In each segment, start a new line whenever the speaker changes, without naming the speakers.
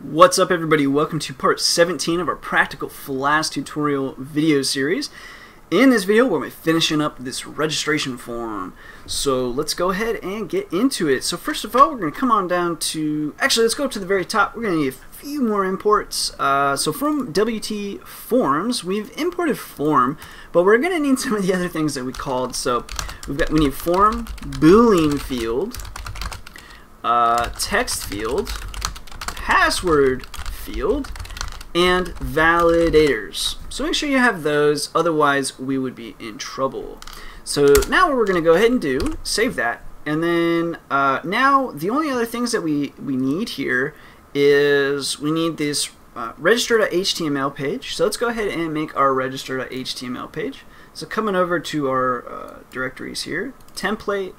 What's up everybody? Welcome to part 17 of our practical Flask tutorial video series. In this video we're finishing up this registration form. So let's go ahead and get into it. So first of all we're going to come on down to, actually let's go up to the very top. We're going to need a few more imports. Uh, so from WT Forms we've imported form but we're going to need some of the other things that we called. So we've got we need form, boolean field, uh, text field, password field, and validators. So make sure you have those, otherwise we would be in trouble. So now what we're going to go ahead and do, save that, and then uh, now the only other things that we, we need here is we need this uh, register.html page. So let's go ahead and make our register.html page. So coming over to our uh, directories here, template,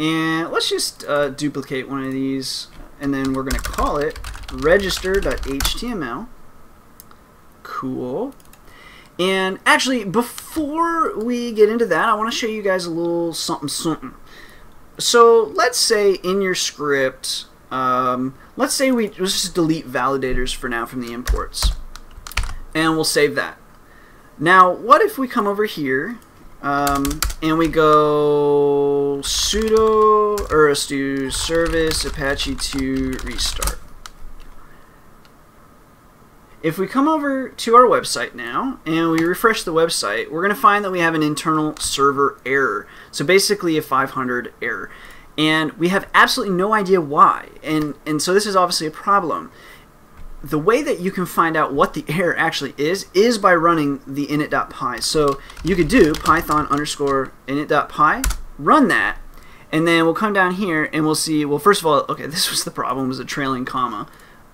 and let's just uh, duplicate one of these, and then we're going to call it register.html. Cool. And actually, before we get into that, I want to show you guys a little something something. So let's say in your script, um, let's say we let's just delete validators for now from the imports. And we'll save that. Now, what if we come over here um, and we go sudo, or do service apache 2 restart. If we come over to our website now and we refresh the website, we're going to find that we have an internal server error. So basically a 500 error. And we have absolutely no idea why. And, and so this is obviously a problem. The way that you can find out what the error actually is is by running the init.py. So you could do python underscore init.py, run that, and then we'll come down here and we'll see, well first of all, okay, this was the problem, was a trailing comma.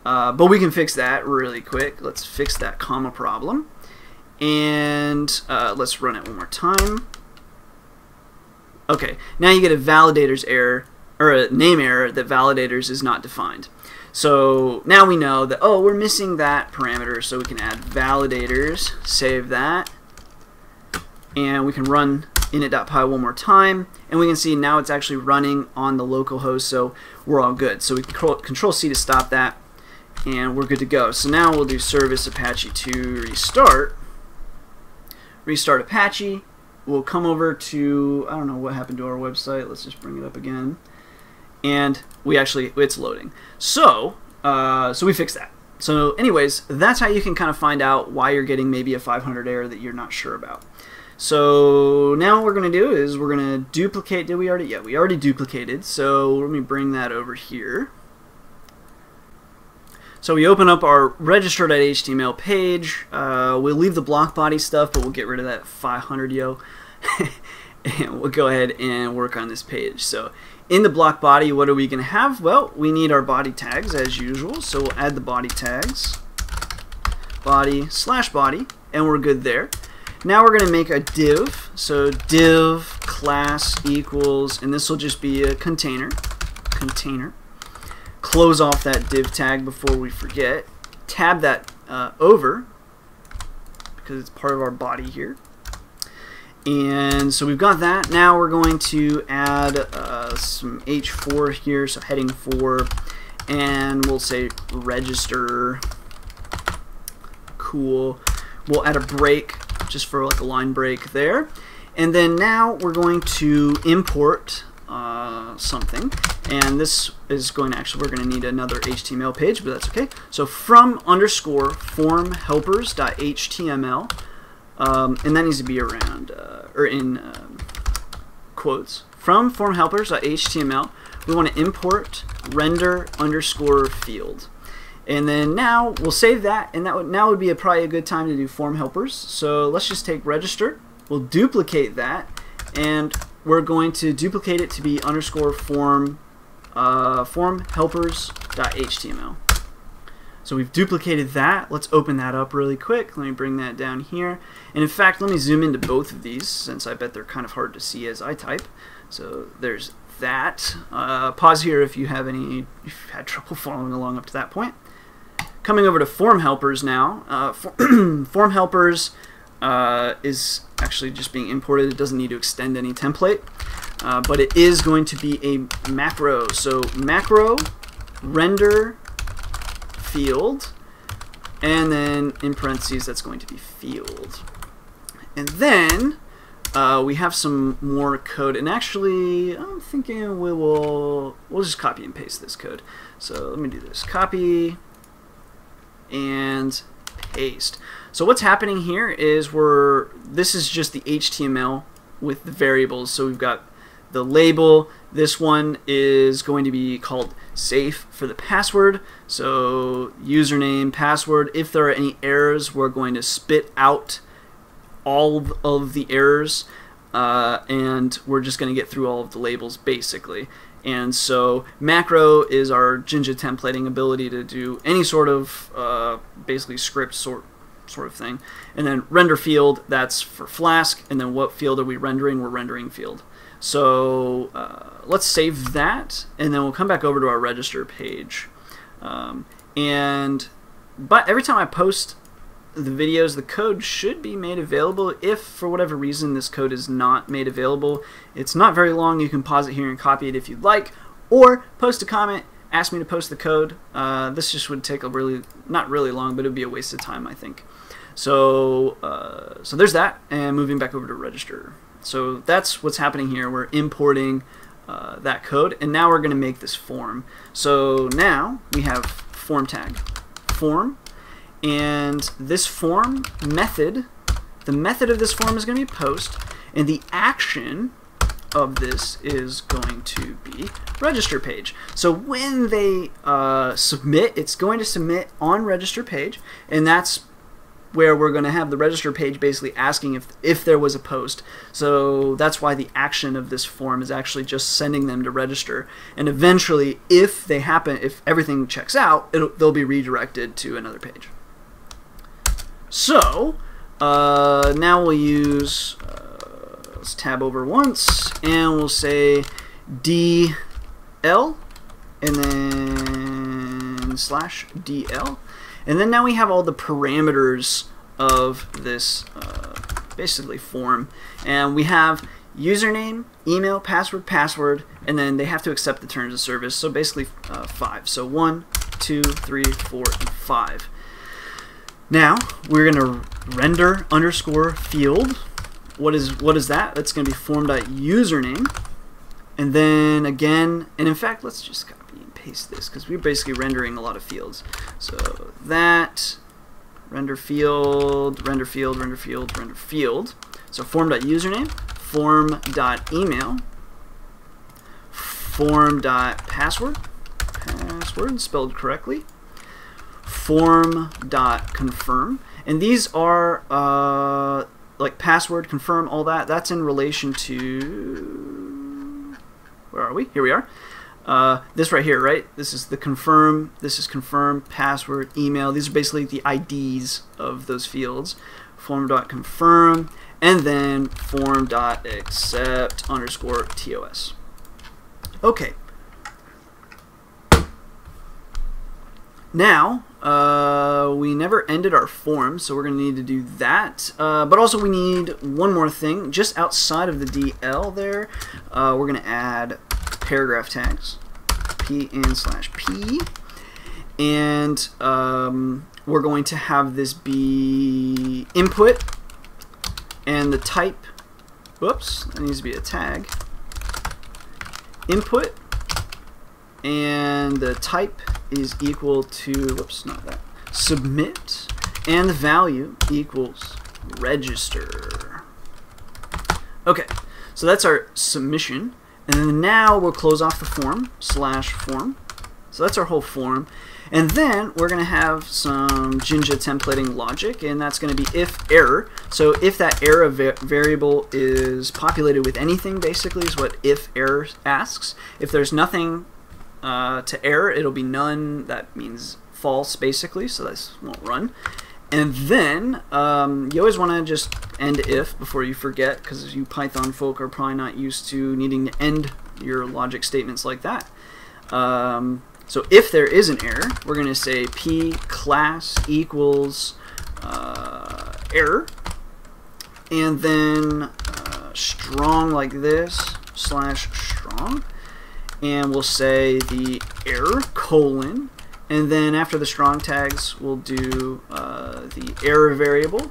Uh, but we can fix that really quick. Let's fix that comma problem. And uh, let's run it one more time. Okay, now you get a validators error, or a name error that validators is not defined. So now we know that, oh, we're missing that parameter, so we can add validators, save that, and we can run init.py one more time, and we can see now it's actually running on the local host, so we're all good. So we control C to stop that, and we're good to go. So now we'll do service apache 2 restart. Restart Apache. We'll come over to, I don't know what happened to our website. Let's just bring it up again. And we actually, it's loading. So, uh, so we fixed that. So anyways, that's how you can kind of find out why you're getting maybe a 500 error that you're not sure about. So now what we're going to do is we're going to duplicate, did we already? Yeah, we already duplicated. So let me bring that over here. So we open up our register.html page. Uh, we'll leave the block body stuff, but we'll get rid of that 500 yo. and we'll go ahead and work on this page. So in the block body, what are we going to have? Well, we need our body tags as usual. So we'll add the body tags. Body slash body, and we're good there. Now we're going to make a div. So div class equals, and this will just be a container. Container close off that div tag before we forget. Tab that uh, over because it's part of our body here. And so we've got that. Now we're going to add uh, some H4 here, so heading 4, and we'll say register. Cool. We'll add a break just for like a line break there. And then now we're going to import uh, something and this is going to actually we're going to need another HTML page but that's okay. So from underscore form helpers.html um, and that needs to be around uh, or in um, quotes. From form helpers.html we want to import render underscore field. And then now we'll save that and that would now would be a, probably a good time to do form helpers so let's just take register. We'll duplicate that and we're going to duplicate it to be underscore form uh, form helpers.html. So we've duplicated that. Let's open that up really quick. Let me bring that down here. And in fact, let me zoom into both of these since I bet they're kind of hard to see as I type. So there's that. Uh, pause here if you have any, if you've had trouble following along up to that point. Coming over to form helpers now. Uh, form helpers uh, is actually just being imported. It doesn't need to extend any template. Uh, but it is going to be a macro. So macro render field, and then in parentheses that's going to be field. And then uh, we have some more code, and actually I'm thinking we will we'll just copy and paste this code. So let me do this: copy and paste. So what's happening here is we're this is just the HTML with the variables. So we've got the label. This one is going to be called safe for the password. So username, password. If there are any errors, we're going to spit out all of the errors uh, and we're just going to get through all of the labels basically. And so macro is our Jinja templating ability to do any sort of uh, basically script sort sort of thing. And then render field, that's for Flask. And then what field are we rendering? We're rendering field. So uh, let's save that, and then we'll come back over to our register page. Um, and but every time I post the videos, the code should be made available. If for whatever reason this code is not made available, it's not very long. You can pause it here and copy it if you'd like, or post a comment, ask me to post the code. Uh, this just would take a really, not really long, but it would be a waste of time, I think. So, uh, so there's that, and moving back over to register. So that's what's happening here. We're importing uh, that code, and now we're going to make this form. So now we have form tag, form, and this form method, the method of this form is going to be post, and the action of this is going to be register page. So when they uh, submit, it's going to submit on register page, and that's where we're going to have the register page basically asking if if there was a post. So that's why the action of this form is actually just sending them to register. And eventually, if they happen, if everything checks out, they'll be redirected to another page. So uh, now we'll use, uh, let's tab over once, and we'll say DL, and then slash DL. And then now we have all the parameters of this uh, basically form. And we have username, email, password, password, and then they have to accept the terms of service. So basically uh, five. So one, two, three, four, and five. Now we're going to render underscore field. What is what is that? That's going to be form.username. And then again, and in fact, let's just paste this because we're basically rendering a lot of fields. So that render field, render field, render field, render field. So form.username, form.email, form.password, password spelled correctly, form.confirm. And these are uh, like password, confirm, all that. That's in relation to, where are we? Here we are. Uh, this right here, right? This is the confirm, this is confirm, password, email. These are basically the IDs of those fields. Form.confirm, and then form.accept underscore TOS. Okay, Now, uh, we never ended our form, so we're going to need to do that. Uh, but also we need one more thing. Just outside of the DL there, uh, we're going to add paragraph tags, p and slash p. And um, we're going to have this be input, and the type, whoops, that needs to be a tag, input, and the type is equal to, whoops, not that, submit, and the value equals register. Okay, so that's our submission. And now we'll close off the form, slash form. So that's our whole form. And then we're going to have some Jinja templating logic, and that's going to be if error. So if that error va variable is populated with anything, basically, is what if error asks. If there's nothing uh, to error, it'll be none. That means false, basically, so this won't run. And then um, you always want to just end if before you forget, because you Python folk are probably not used to needing to end your logic statements like that. Um, so if there is an error, we're going to say p class equals uh, error, and then uh, strong like this slash strong. And we'll say the error colon. And then after the strong tags, we'll do uh, the error variable,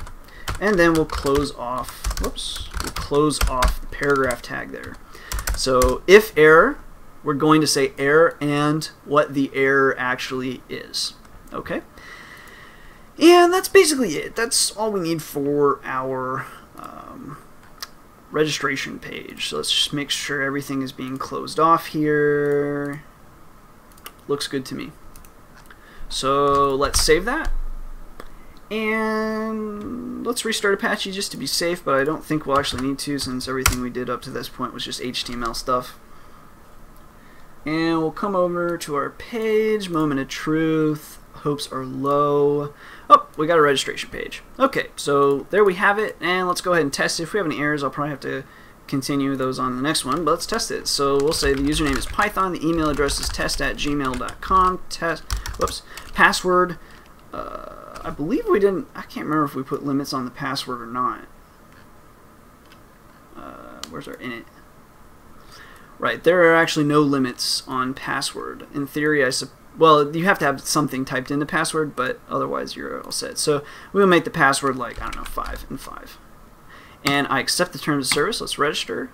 and then we'll close off, whoops, we'll close off the paragraph tag there. So if error, we're going to say error and what the error actually is. Okay? And that's basically it. That's all we need for our um, registration page. So let's just make sure everything is being closed off here. Looks good to me. So let's save that. And let's restart Apache just to be safe, but I don't think we'll actually need to since everything we did up to this point was just HTML stuff. And we'll come over to our page, moment of truth, hopes are low. Oh, we got a registration page. Okay, so there we have it, and let's go ahead and test it. If we have any errors, I'll probably have to continue those on the next one, but let's test it. So we'll say the username is Python, the email address is test at gmail.com, test, whoops, password, uh, I believe we didn't, I can't remember if we put limits on the password or not. Uh, where's our init? Right, there are actually no limits on password. In theory, I suppose well, you have to have something typed in the password, but otherwise you're all set. So we'll make the password like, I don't know, 5 and 5. And I accept the terms of service. Let's register.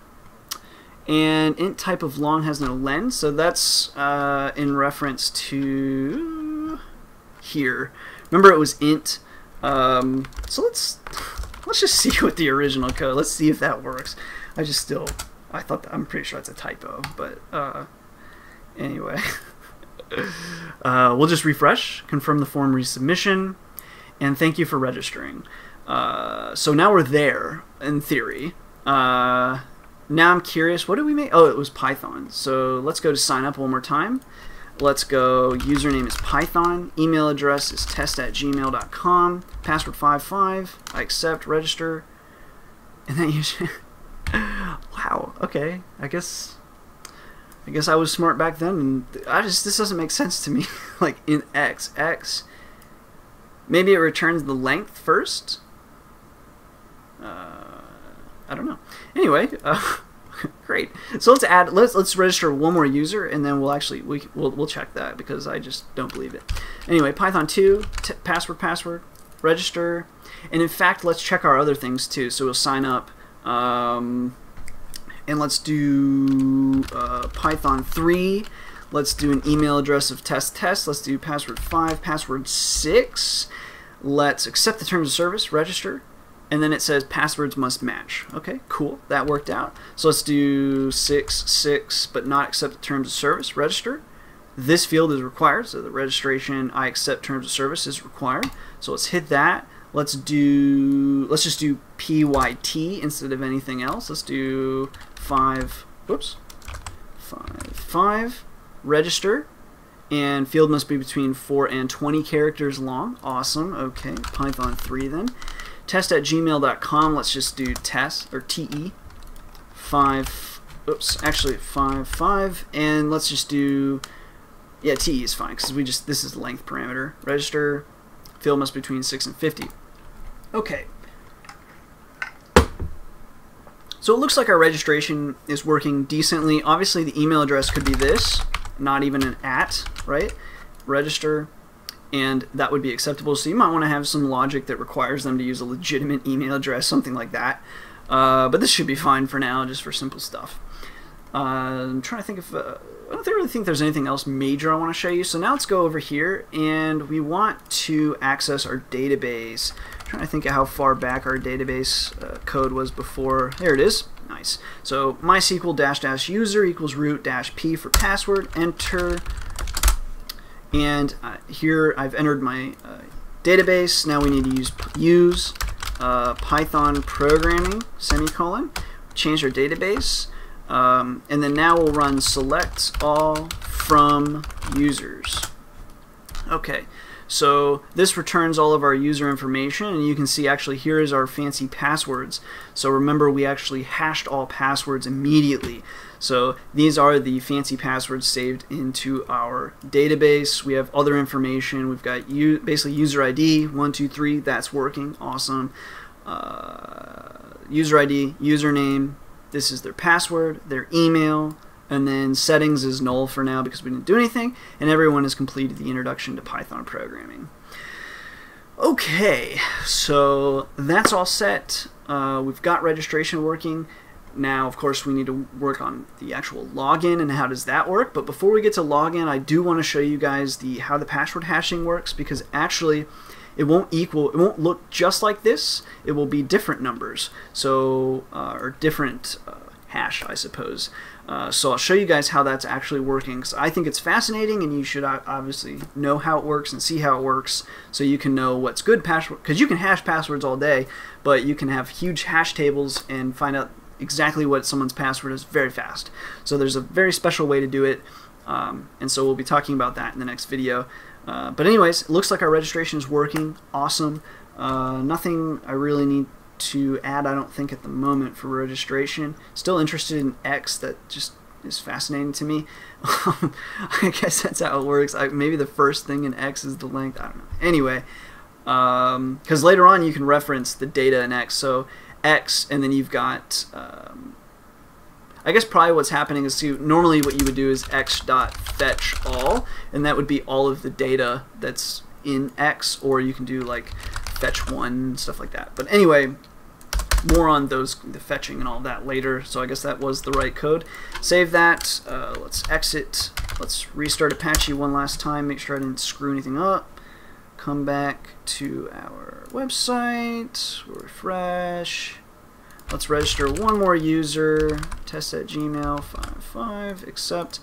And int type of long has no len, so that's uh, in reference to here. Remember it was int. Um, so let's let's just see what the original code. Let's see if that works. I just still I thought that, I'm pretty sure that's a typo, but uh, anyway. uh, we'll just refresh, confirm the form resubmission, and thank you for registering. Uh, so now we're there, in theory. Uh, now I'm curious, what did we make? Oh, it was Python. So let's go to sign up one more time. Let's go, username is Python, email address is test at gmail.com, password 55, I accept, register, and then you should, wow, okay, I guess I guess I was smart back then, and I just this doesn't make sense to me. like in x x, maybe it returns the length first. Uh, I don't know. Anyway, uh, great. So let's add let's let's register one more user, and then we'll actually we we'll we'll check that because I just don't believe it. Anyway, Python two password password register, and in fact let's check our other things too. So we'll sign up. Um, and let's do uh, Python 3. Let's do an email address of test test. Let's do password 5, password 6. Let's accept the terms of service, register, and then it says passwords must match. Okay, cool, that worked out. So let's do 6, 6, but not accept the terms of service, register. This field is required, so the registration I accept terms of service is required. So let's hit that. Let's do, let's just do PYT instead of anything else. Let's do 5, whoops, 5, 5, register, and field must be between 4 and 20 characters long. Awesome, okay, Python 3 then. Test at gmail.com, let's just do test, or TE, 5, oops, actually 5, 5, and let's just do, yeah, TE is fine, because we just, this is length parameter. Register, field must be between 6 and 50. Okay. So it looks like our registration is working decently. Obviously the email address could be this, not even an at, right? Register, and that would be acceptable. So you might want to have some logic that requires them to use a legitimate email address, something like that. Uh, but this should be fine for now, just for simple stuff. Uh, I'm trying to think if... Uh, I don't really think there's anything else major I want to show you. So now let's go over here, and we want to access our database I'm trying to think of how far back our database uh, code was before. There it is. Nice. So MySQL dash dash user equals root dash p for password. Enter. And uh, here I've entered my uh, database. Now we need to use use uh, Python programming semicolon. Change our database. Um, and then now we'll run select all from users. Okay, so this returns all of our user information and you can see actually here is our fancy passwords. So remember we actually hashed all passwords immediately. So these are the fancy passwords saved into our database. We have other information. We've got basically user ID, 123, that's working, awesome. Uh, user ID, username, this is their password, their email, and then settings is null for now because we didn't do anything, and everyone has completed the introduction to Python programming. Okay, so that's all set. Uh, we've got registration working. Now, of course, we need to work on the actual login and how does that work. But before we get to login, I do want to show you guys the how the password hashing works because actually it won't equal, it won't look just like this. It will be different numbers, so uh, or different uh, hash, I suppose. Uh, so I'll show you guys how that's actually working because I think it's fascinating and you should obviously know how it works and see how it works so you can know what's good password because you can hash passwords all day but you can have huge hash tables and find out exactly what someone's password is very fast. So there's a very special way to do it um, and so we'll be talking about that in the next video. Uh, but anyways, it looks like our registration is working. Awesome. Uh, nothing I really need to add, I don't think, at the moment for registration. Still interested in X, that just is fascinating to me. I guess that's how it works. I, maybe the first thing in X is the length. I don't know. Anyway, because um, later on you can reference the data in X. So X, and then you've got. Um, I guess probably what's happening is to, normally what you would do is x dot fetch all, and that would be all of the data that's in X, or you can do like fetch one stuff like that. But anyway, more on those the fetching and all that later. So I guess that was the right code. Save that. Uh, let's exit. Let's restart Apache one last time. Make sure I didn't screw anything up. Come back to our website. we'll Refresh. Let's register one more user. Test at Gmail 55. Accept.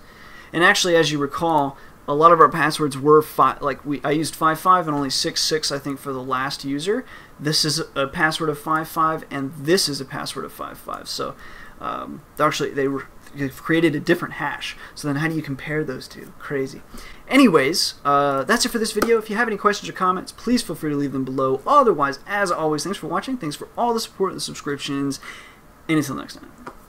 And actually, as you recall, a lot of our passwords were five, like we I used five five and only six six I think for the last user. This is a password of five five and this is a password of five five. So um, actually they were they've created a different hash. So then how do you compare those two? Crazy. Anyways, uh, that's it for this video. If you have any questions or comments, please feel free to leave them below. Otherwise, as always, thanks for watching. Thanks for all the support and the subscriptions. And until next time.